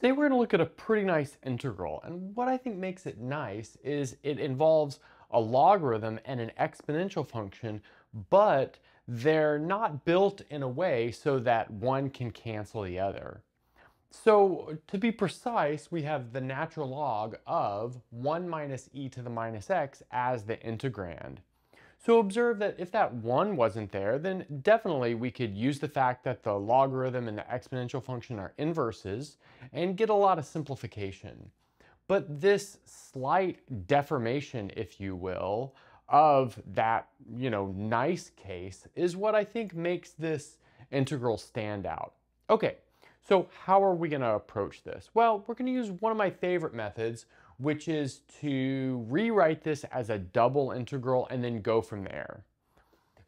Today we're going to look at a pretty nice integral. And what I think makes it nice is it involves a logarithm and an exponential function, but they're not built in a way so that one can cancel the other. So to be precise, we have the natural log of 1 minus e to the minus x as the integrand. So observe that if that 1 wasn't there, then definitely we could use the fact that the logarithm and the exponential function are inverses and get a lot of simplification. But this slight deformation, if you will, of that, you know, nice case is what I think makes this integral stand out. Okay, so how are we going to approach this? Well, we're going to use one of my favorite methods, which is to rewrite this as a double integral and then go from there.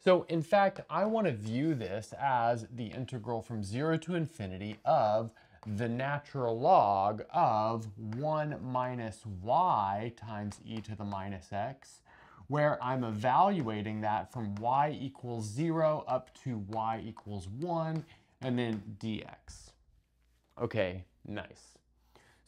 So in fact, I want to view this as the integral from 0 to infinity of the natural log of 1 minus y times e to the minus x, where I'm evaluating that from y equals 0 up to y equals 1, and then dx. Okay, nice.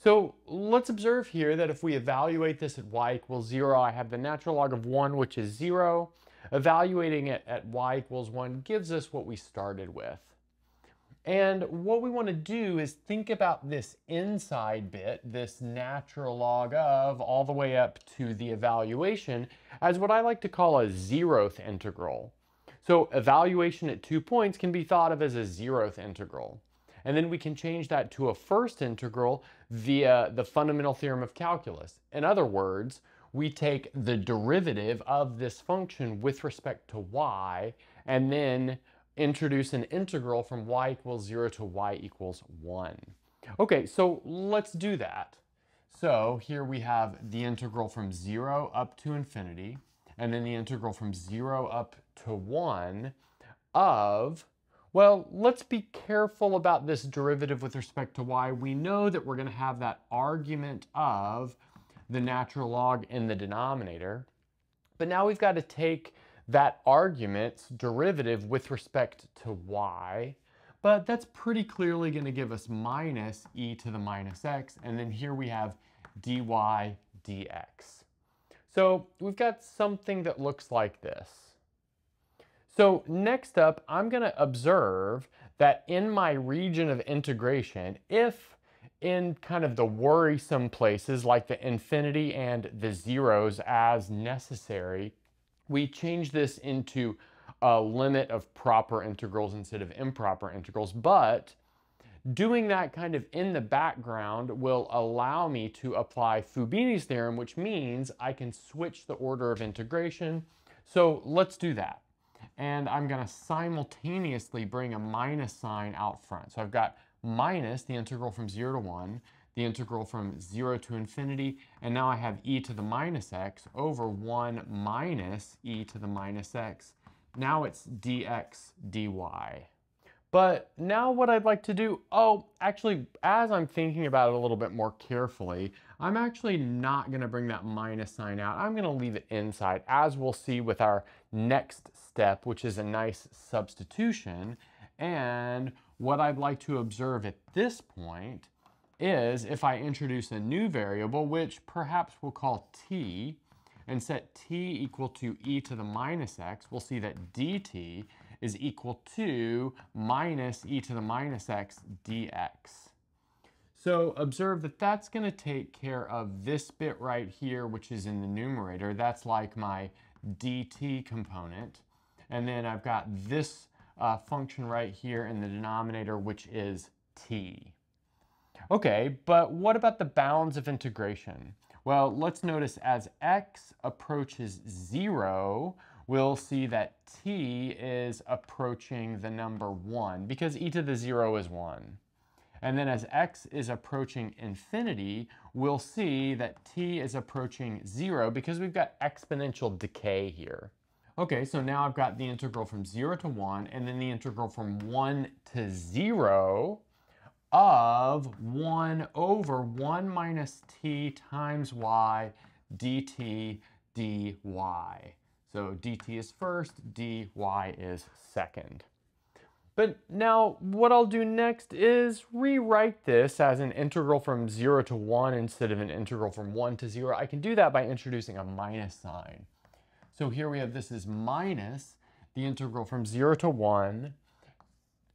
So let's observe here that if we evaluate this at y equals 0, I have the natural log of 1, which is 0. Evaluating it at y equals 1 gives us what we started with. And what we want to do is think about this inside bit, this natural log of, all the way up to the evaluation, as what I like to call a zeroth integral. So evaluation at two points can be thought of as a zeroth integral. And then we can change that to a first integral via the fundamental theorem of calculus. In other words, we take the derivative of this function with respect to y and then introduce an integral from y equals 0 to y equals 1. Okay, so let's do that. So here we have the integral from 0 up to infinity, and then the integral from 0 up to 1 of well, let's be careful about this derivative with respect to y. We know that we're going to have that argument of the natural log in the denominator. But now we've got to take that argument's derivative with respect to y. But that's pretty clearly going to give us minus e to the minus x. And then here we have dy dx. So we've got something that looks like this. So next up, I'm going to observe that in my region of integration, if in kind of the worrisome places like the infinity and the zeros as necessary, we change this into a limit of proper integrals instead of improper integrals. But doing that kind of in the background will allow me to apply Fubini's theorem, which means I can switch the order of integration. So let's do that and I'm going to simultaneously bring a minus sign out front. So I've got minus the integral from 0 to 1, the integral from 0 to infinity, and now I have e to the minus x over 1 minus e to the minus x. Now it's dx dy. But now what I'd like to do, oh, actually, as I'm thinking about it a little bit more carefully, I'm actually not gonna bring that minus sign out. I'm gonna leave it inside, as we'll see with our next step, which is a nice substitution. And what I'd like to observe at this point is if I introduce a new variable, which perhaps we'll call t, and set t equal to e to the minus x, we'll see that dt is equal to minus e to the minus x dx. So observe that that's going to take care of this bit right here, which is in the numerator. That's like my dt component. And then I've got this uh, function right here in the denominator, which is t. Okay, but what about the bounds of integration? Well, let's notice as x approaches 0, we'll see that t is approaching the number 1 because e to the 0 is 1. And then as x is approaching infinity, we'll see that t is approaching 0 because we've got exponential decay here. Okay, so now I've got the integral from 0 to 1 and then the integral from 1 to 0 of 1 over 1 minus t times y dt dy. So dt is first, dy is second. But now what I'll do next is rewrite this as an integral from 0 to 1 instead of an integral from 1 to 0. I can do that by introducing a minus sign. So here we have this is minus the integral from 0 to 1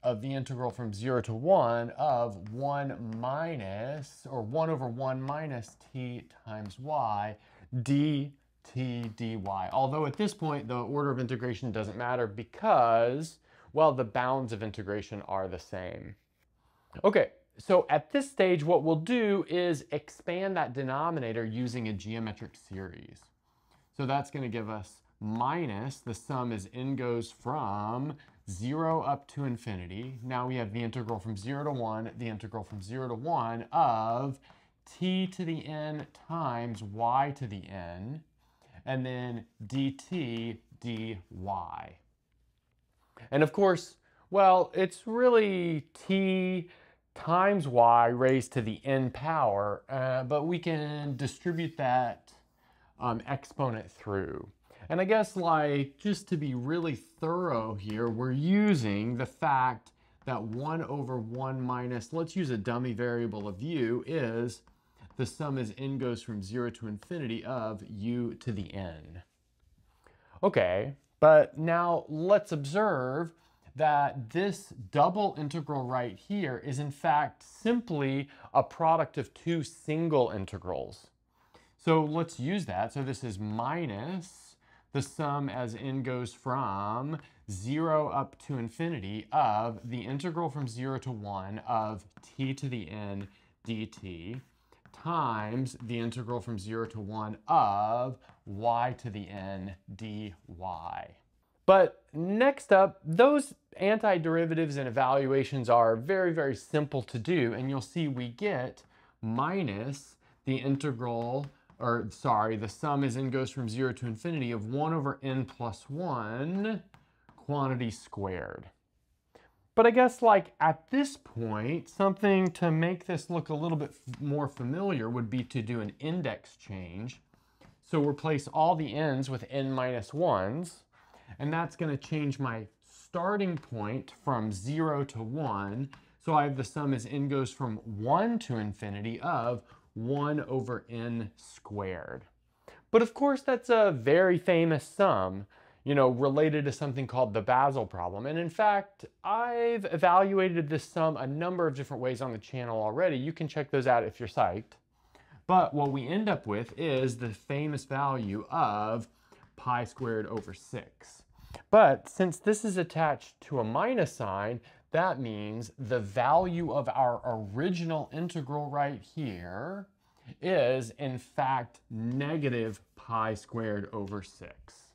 of the integral from 0 to 1 of 1 minus, or 1 over 1 minus t times y dt dy. Although at this point, the order of integration doesn't matter because well, the bounds of integration are the same. Okay, so at this stage, what we'll do is expand that denominator using a geometric series. So that's going to give us minus, the sum as n goes from 0 up to infinity. Now we have the integral from 0 to 1, the integral from 0 to 1 of t to the n times y to the n, and then dt dy. And of course, well, it's really t times y raised to the n power, uh, but we can distribute that um, exponent through. And I guess like, just to be really thorough here, we're using the fact that 1 over 1 minus, let's use a dummy variable of u, is the sum as n goes from 0 to infinity of u to the n. Okay, but now let's observe that this double integral right here is in fact simply a product of two single integrals. So let's use that. So this is minus the sum as n goes from 0 up to infinity of the integral from 0 to 1 of t to the n dt times the integral from 0 to 1 of y to the n dy. But next up, those antiderivatives and evaluations are very, very simple to do, and you'll see we get minus the integral, or sorry, the sum as n goes from 0 to infinity of 1 over n plus 1 quantity squared. But I guess like at this point, something to make this look a little bit more familiar would be to do an index change. So replace all the n's with n minus 1s, and that's going to change my starting point from 0 to 1. So I have the sum as n goes from 1 to infinity of 1 over n squared. But of course, that's a very famous sum you know, related to something called the Basel problem. And in fact, I've evaluated this sum a number of different ways on the channel already. You can check those out if you're psyched. But what we end up with is the famous value of pi squared over 6. But since this is attached to a minus sign, that means the value of our original integral right here is in fact negative pi squared over 6.